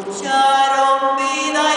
escucharon vida.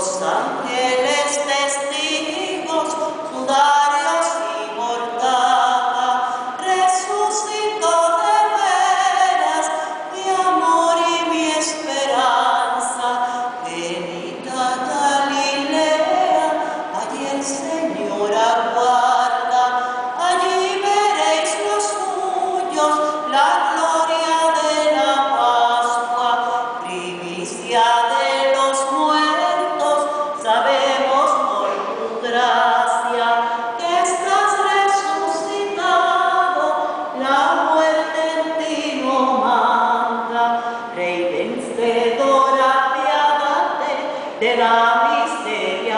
Los ángeles testigos, sudarios y mortaja, resucitó de veras mi amor y mi esperanza. Venid a Galilea, allí el Señor aguarda, allí veréis los suyos, la gloria de la Pascua, primicia de de la misteria.